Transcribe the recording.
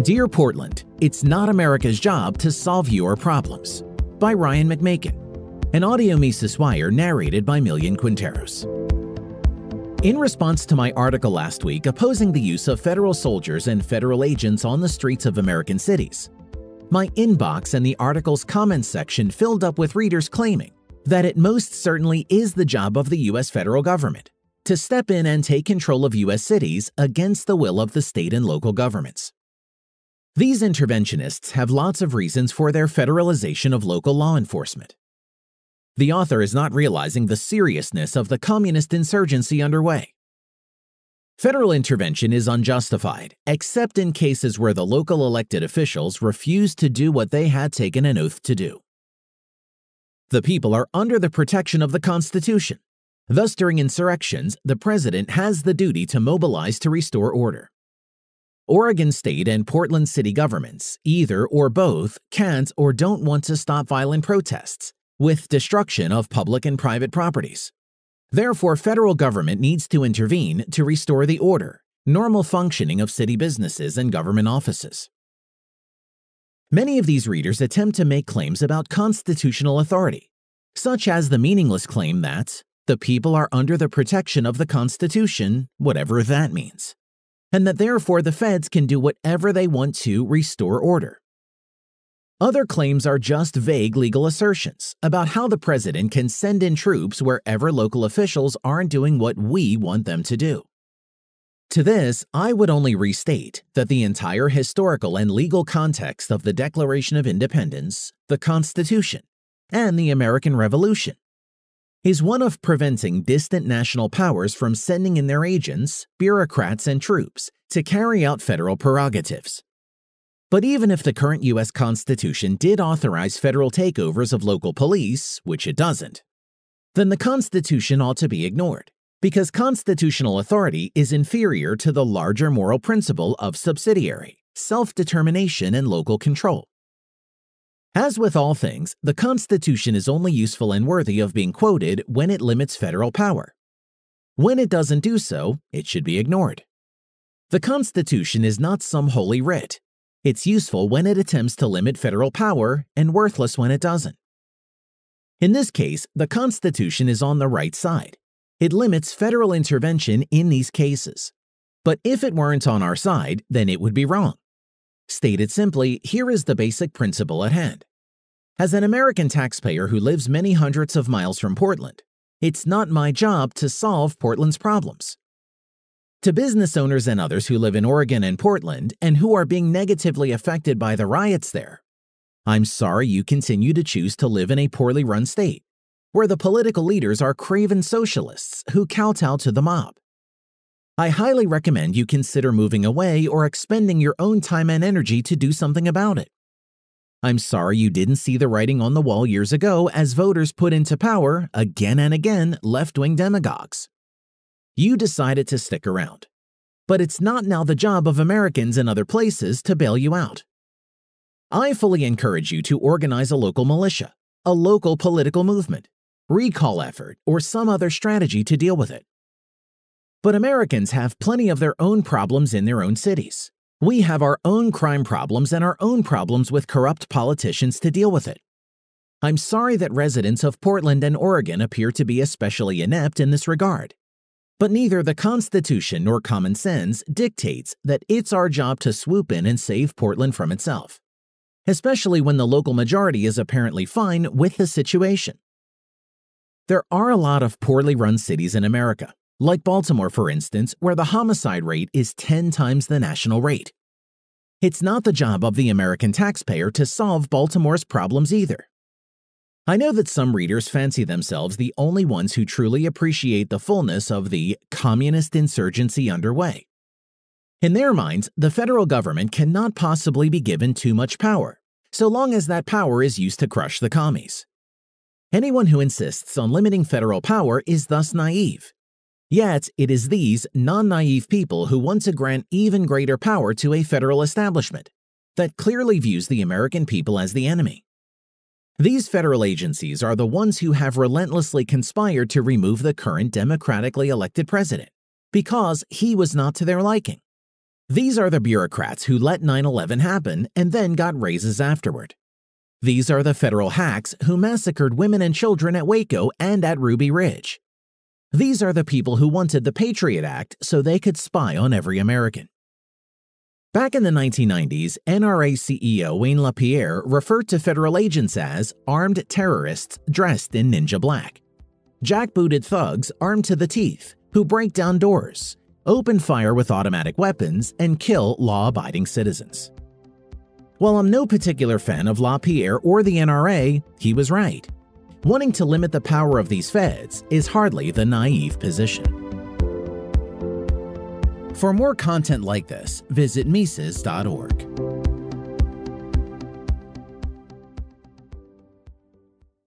Dear Portland, it's not America's job to solve your problems. By Ryan McMaken. An audio Mises Wire narrated by Millian Quinteros. In response to my article last week opposing the use of federal soldiers and federal agents on the streets of American cities, my inbox and the article's comments section filled up with readers claiming that it most certainly is the job of the U.S. federal government to step in and take control of U.S. cities against the will of the state and local governments. These interventionists have lots of reasons for their federalization of local law enforcement. The author is not realizing the seriousness of the communist insurgency underway. Federal intervention is unjustified, except in cases where the local elected officials refuse to do what they had taken an oath to do. The people are under the protection of the Constitution. Thus, during insurrections, the president has the duty to mobilize to restore order. Oregon State and Portland City governments, either or both, can't or don't want to stop violent protests, with destruction of public and private properties. Therefore, federal government needs to intervene to restore the order, normal functioning of city businesses and government offices. Many of these readers attempt to make claims about constitutional authority, such as the meaningless claim that the people are under the protection of the Constitution, whatever that means and that therefore the feds can do whatever they want to restore order. Other claims are just vague legal assertions about how the president can send in troops wherever local officials aren't doing what we want them to do. To this, I would only restate that the entire historical and legal context of the Declaration of Independence, the Constitution, and the American Revolution is one of preventing distant national powers from sending in their agents, bureaucrats, and troops to carry out federal prerogatives. But even if the current U.S. Constitution did authorize federal takeovers of local police, which it doesn't, then the Constitution ought to be ignored, because constitutional authority is inferior to the larger moral principle of subsidiarity, self-determination, and local control. As with all things, the Constitution is only useful and worthy of being quoted when it limits federal power. When it doesn't do so, it should be ignored. The Constitution is not some holy writ. It's useful when it attempts to limit federal power and worthless when it doesn't. In this case, the Constitution is on the right side. It limits federal intervention in these cases. But if it weren't on our side, then it would be wrong. Stated simply, here is the basic principle at hand. As an American taxpayer who lives many hundreds of miles from Portland, it's not my job to solve Portland's problems. To business owners and others who live in Oregon and Portland and who are being negatively affected by the riots there, I'm sorry you continue to choose to live in a poorly run state, where the political leaders are craven socialists who kowtow to the mob. I highly recommend you consider moving away or expending your own time and energy to do something about it. I'm sorry you didn't see the writing on the wall years ago as voters put into power, again and again, left-wing demagogues. You decided to stick around. But it's not now the job of Americans in other places to bail you out. I fully encourage you to organize a local militia, a local political movement, recall effort, or some other strategy to deal with it. But Americans have plenty of their own problems in their own cities. We have our own crime problems and our own problems with corrupt politicians to deal with it. I'm sorry that residents of Portland and Oregon appear to be especially inept in this regard. But neither the Constitution nor common sense dictates that it's our job to swoop in and save Portland from itself, especially when the local majority is apparently fine with the situation. There are a lot of poorly run cities in America, like Baltimore, for instance, where the homicide rate is 10 times the national rate. It's not the job of the American taxpayer to solve Baltimore's problems either. I know that some readers fancy themselves the only ones who truly appreciate the fullness of the communist insurgency underway. In their minds, the federal government cannot possibly be given too much power, so long as that power is used to crush the commies. Anyone who insists on limiting federal power is thus naive Yet, it is these non-naive people who want to grant even greater power to a federal establishment that clearly views the American people as the enemy. These federal agencies are the ones who have relentlessly conspired to remove the current democratically elected president because he was not to their liking. These are the bureaucrats who let 9 11 happen and then got raises afterward. These are the federal hacks who massacred women and children at Waco and at Ruby Ridge. These are the people who wanted the Patriot Act so they could spy on every American. Back in the 1990s, NRA CEO Wayne LaPierre referred to federal agents as armed terrorists dressed in ninja black. Jackbooted thugs armed to the teeth who break down doors, open fire with automatic weapons, and kill law abiding citizens. While I'm no particular fan of LaPierre or the NRA, he was right. Wanting to limit the power of these feds is hardly the naive position. For more content like this, visit Mises.org.